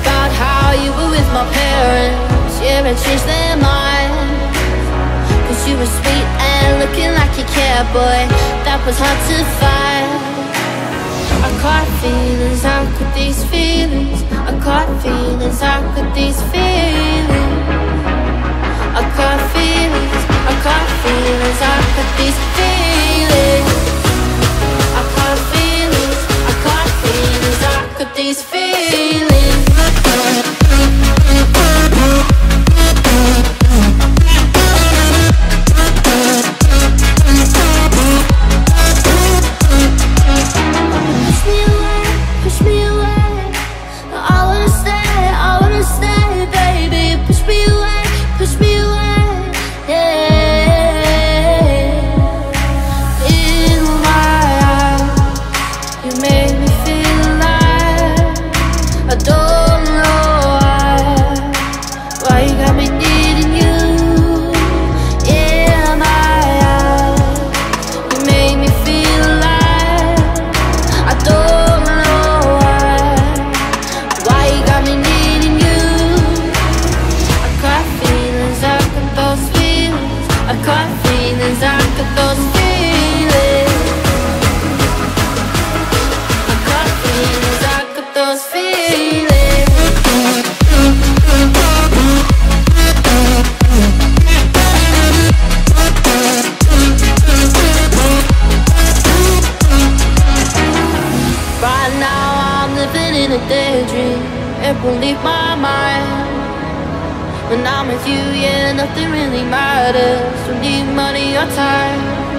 about how you were with my parents. Yeah, and changed their mind Cause you were sweet and looking like you cared, boy That was hard to find. I caught feelings, how could these feelings? I caught feelings, how could these feelings? I caught feelings, I caught feelings, how could these feelings? I caught feelings, I caught feelings, how could these feelings daydream It won't leave my mind When I'm with you, yeah, nothing really matters. Don't need money or time